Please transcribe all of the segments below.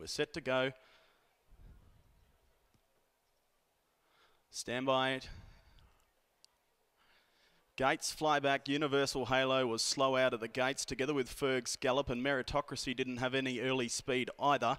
we're set to go. Stand by. Gates flyback. Universal Halo was slow out of the gates together with Ferg's Gallop and Meritocracy didn't have any early speed either.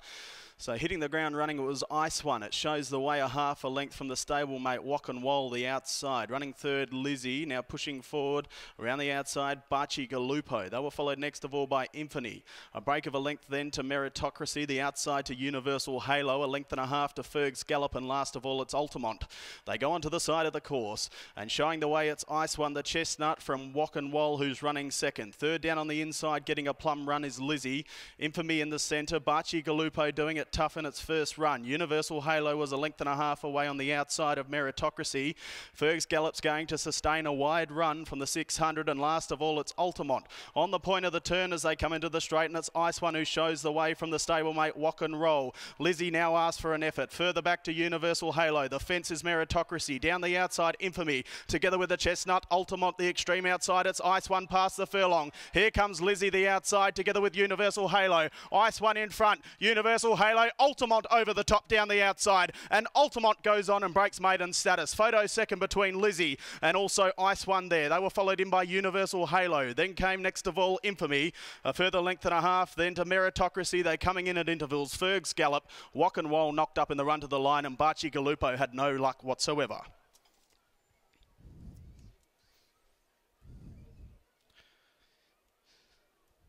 So hitting the ground running, it was Ice One. It shows the way a half a length from the stablemate Walk and Wall, the outside. Running third, Lizzie. Now pushing forward around the outside, Bachi Galupo. They were followed next of all by Infamy. A break of a length then to Meritocracy, the outside to Universal Halo, a length and a half to Ferg's Gallop, and last of all, it's Altamont. They go onto the side of the course, and showing the way, it's Ice One, the chestnut from Walk and Wall, who's running second. Third down on the inside, getting a plum run is Lizzie. Infamy in the centre, Bachi Galupo doing it tough in its first run. Universal Halo was a length and a half away on the outside of Meritocracy. Fergs Gallop's going to sustain a wide run from the 600 and last of all it's Altamont. On the point of the turn as they come into the straight and it's Ice One who shows the way from the stablemate Walk and Roll. Lizzie now asks for an effort. Further back to Universal Halo. The fence is Meritocracy. Down the outside Infamy. Together with the Chestnut. Altamont the extreme outside. It's Ice One past the furlong. Here comes Lizzie the outside together with Universal Halo. Ice One in front. Universal Halo. Altamont over the top down the outside. And Altamont goes on and breaks maiden status. Photo second between Lizzie and also Ice One there. They were followed in by Universal Halo. Then came next of all Infamy. A further length and a half. Then to Meritocracy. They coming in at intervals. Ferg's Gallop. Wall knocked up in the run to the line. And Bachi Galupo had no luck whatsoever.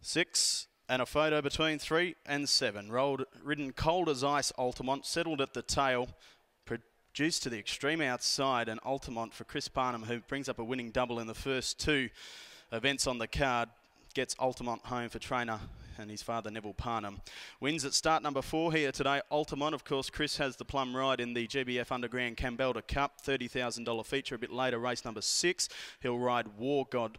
Six, and a photo between three and seven. Rolled, ridden cold as ice, Altamont, settled at the tail, produced to the extreme outside, and Altamont for Chris Parnham, who brings up a winning double in the first two events on the card, gets Altamont home for trainer and his father Neville Parnham. Wins at start number four here today. Altamont, of course, Chris has the plum ride in the GBF Underground Kambalda Cup, $30,000 feature. A bit later, race number six, he'll ride War God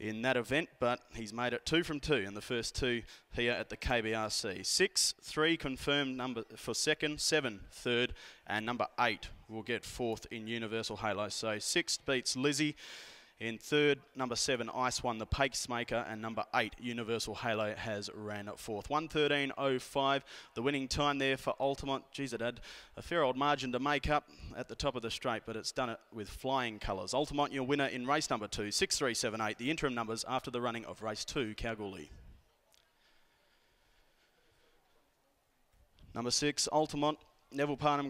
in that event, but he's made it two from two in the first two here at the KBRC. Six, three confirmed number for second, seven third, and number eight will get fourth in Universal Halo. So six beats Lizzie. In third, number seven, Ice One, the pacemaker, and number eight, Universal Halo, has ran fourth. 113.05, the winning time there for Altamont. Geez, it had a fair old margin to make up at the top of the straight, but it's done it with flying colours. Altamont, your winner in race number two, 6378, the interim numbers after the running of race two, Kalgoorlie. Number six, Altamont, Neville Parnham.